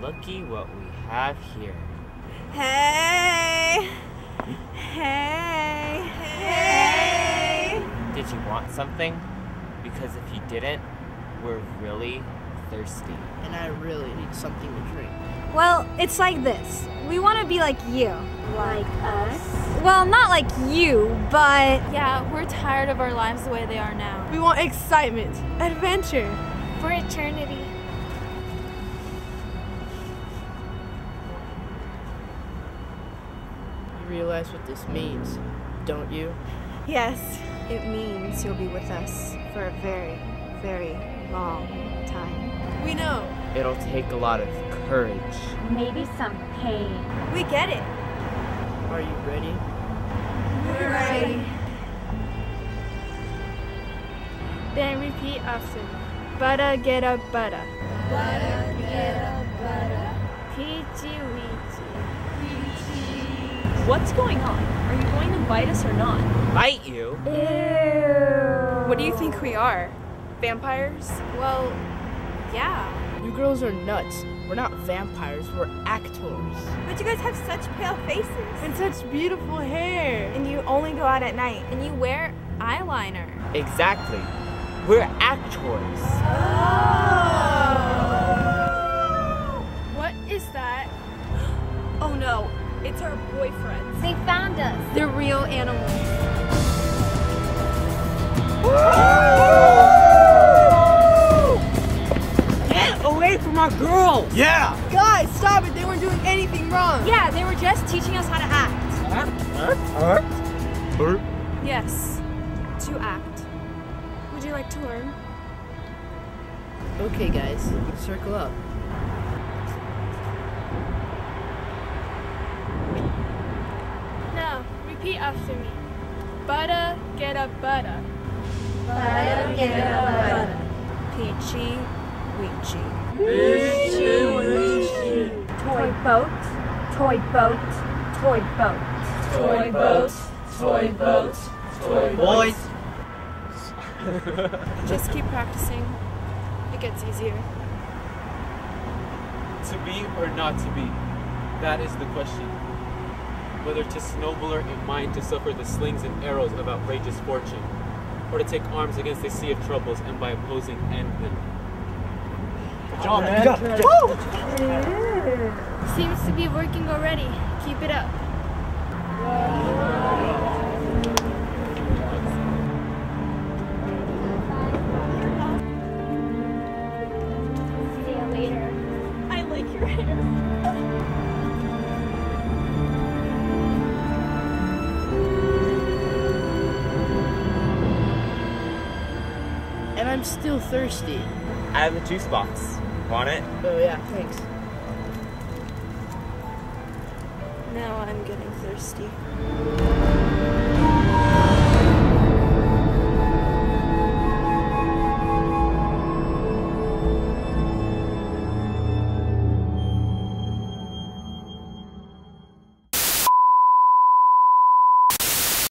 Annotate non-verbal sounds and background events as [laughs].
looky what we have here. Hey! Hey! Hey! Did you want something? Because if you didn't, we're really thirsty. And I really need something to drink. Well, it's like this. We want to be like you. Like us? Well, not like you, but Yeah, we're tired of our lives the way they are now. We want excitement, adventure. For eternity. Realize what this means, don't you? Yes, it means you'll be with us for a very, very long time. We know. It'll take a lot of courage. Maybe some pain. We get it. Are you ready? We're ready. Then repeat after me. Butter get up butter. Butter, get up, butter. Peachy weechy. What's going on? Are you going to bite us or not? Bite you? Ew. What do you think we are? Vampires? Well, yeah. You girls are nuts. We're not vampires, we're actors. But you guys have such pale faces. And such beautiful hair. And you only go out at night. And you wear eyeliner. Exactly. We're actors. It's our boyfriends. They found us. They're real animals. Get away from our girls! Yeah! Guys, stop it. They weren't doing anything wrong. yeah, they were just teaching us how to act. Yes. To act. Would you like to learn? Okay, guys, circle up. Now, repeat after me. Butter get up butter. Butter, get up, butter. Peachy weechy. Peachy, weechy. Toy boat. Toy boat. Toy boat. Toy boat, toy boat, toy boat boys. [laughs] Just keep practicing. It gets easier. To be or not to be? That is the question. Whether to snowballer in mind to suffer the slings and arrows of outrageous fortune, or to take arms against a sea of troubles and by opposing end them. Good job, man. Seems to be working already. Keep it up. See you later. I like your hair. I'm still thirsty. I have a juice box. Want it? Oh, yeah, thanks. Now I'm getting thirsty.